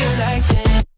you like that